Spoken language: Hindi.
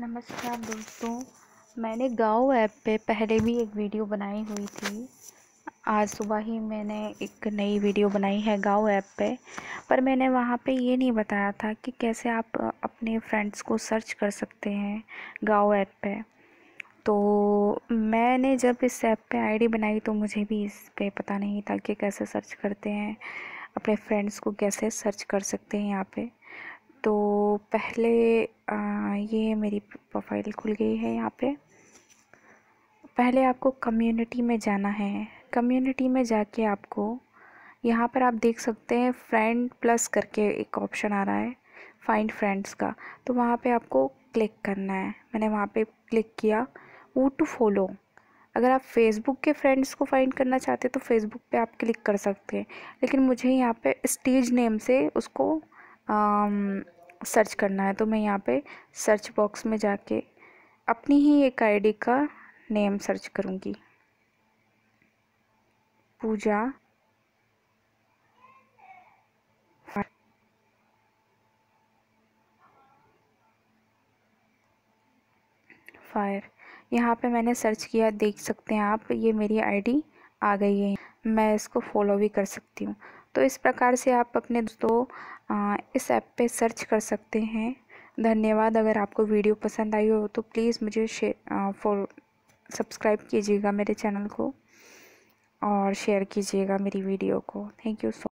नमस्कार दोस्तों, मैंने गाँव ऐप पे पहले भी एक वीडियो बनाई हुई थी। आज सुबह ही मैंने एक नई वीडियो बनाई है गाँव ऐप पे, पर मैंने वहाँ पे ये नहीं बताया था कि कैसे आप अपने फ्रेंड्स को सर्च कर सकते हैं गाँव ऐप पे। तो मैंने जब इस ऐप पे आईडी बनाई तो मुझे भी इस पे पता नहीं था कि कैसे सर्च करते हैं, अपने फ्रेंड्स को कैसे सर्च कर सकते हैं यहाँ पे। तो पहले आ, ये मेरी प्रोफ़ाइल खुल गई है यहाँ पे। पहले आपको कम्युनिटी में जाना है। कम्युनिटी में जाके आपको यहाँ पर आप देख सकते हैं फ्रेंड प्लस करके एक ऑप्शन आ रहा है फाइंड फ्रेंड्स का। तो वहाँ पे आपको क्लिक करना है। मैंने वहाँ पे क्लिक किया वो टू फॉलो। अगर आप फेसबुक के फ्रेंड्स को फाइंड करना चाहते हैं तो फेसबुक पे आप क्लिक कर सकते हैं। लेकिन मुझे यहाँ पे स्टेज नेम से उसको सर्च करना है तो मैं यहाँ पे सर्च बॉक्स में जाके अपनी ही एक आईडी का नेम सर्च करूँगी। पूजा। फायर यहाँ पे मैंने सर्च किया, देख सकते हैं आप, ये मेरी आईडी आ गई है। मैं इसको फॉलो भी कर सकती हूँ। तो इस प्रकार से आप अपने दोस्तों इस ऐप पे सर्च कर सकते हैं। धन्यवाद, अगर आपको वीडियो पसंद आई हो तो प्लीज़ मुझे शेयर फॉर सब्सक्राइब कीजिएगा मेरे चैनल को और शेयर कीजिएगा मेरी वीडियो को। Thank you so